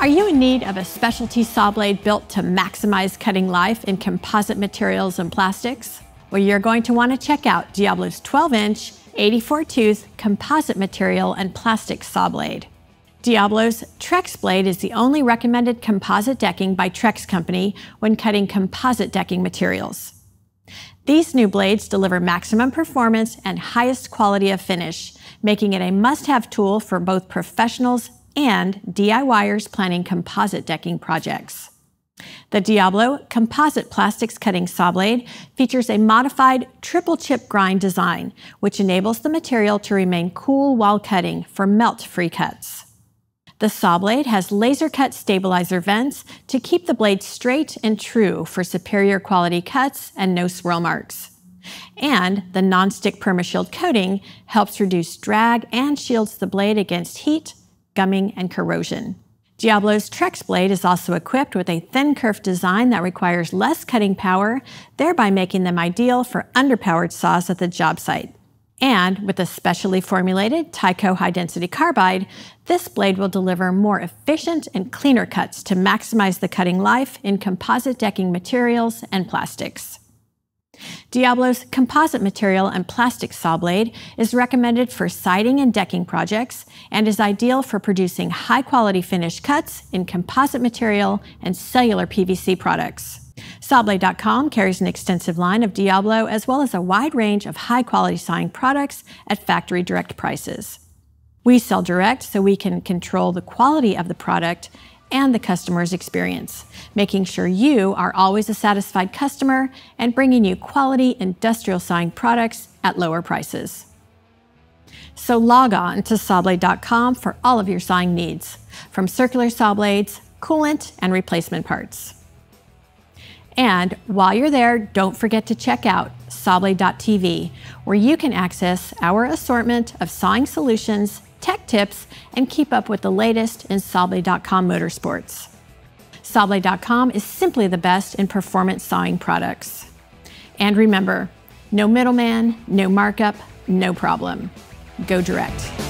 Are you in need of a specialty saw blade built to maximize cutting life in composite materials and plastics? Well, you're going to want to check out Diablo's 12-inch, 84-tooth composite material and plastic saw blade. Diablo's Trex blade is the only recommended composite decking by Trex Company when cutting composite decking materials. These new blades deliver maximum performance and highest quality of finish, making it a must-have tool for both professionals and DIYers planning composite decking projects. The Diablo Composite Plastics Cutting Saw Blade features a modified triple chip grind design, which enables the material to remain cool while cutting for melt-free cuts. The saw blade has laser cut stabilizer vents to keep the blade straight and true for superior quality cuts and no swirl marks. And the non-stick PermaShield coating helps reduce drag and shields the blade against heat, gumming, and corrosion. Diablo's Trex blade is also equipped with a thin kerf design that requires less cutting power, thereby making them ideal for underpowered saws at the job site. And with a specially formulated TiCo high density carbide, this blade will deliver more efficient and cleaner cuts to maximize the cutting life in composite decking materials and plastics. Diablo's composite material and plastic saw blade is recommended for siding and decking projects and is ideal for producing high quality finished cuts in composite material and cellular PVC products. Sawblade.com carries an extensive line of Diablo as well as a wide range of high quality sawing products at factory direct prices. We sell direct so we can control the quality of the product and the customer's experience, making sure you are always a satisfied customer and bringing you quality industrial sawing products at lower prices. So log on to sawblade.com for all of your sawing needs, from circular saw blades, coolant, and replacement parts. And while you're there, don't forget to check out sawblade.tv, where you can access our assortment of sawing solutions, tech tips, and keep up with the latest in sawblade.com motorsports. Sawblade.com is simply the best in performance sawing products. And remember, no middleman, no markup, no problem. Go direct.